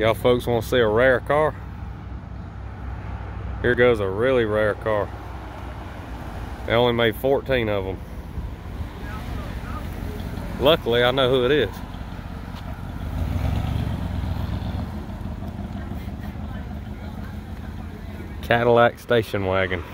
Y'all folks want to see a rare car? Here goes a really rare car. They only made 14 of them. Luckily, I know who it is. Cadillac station wagon.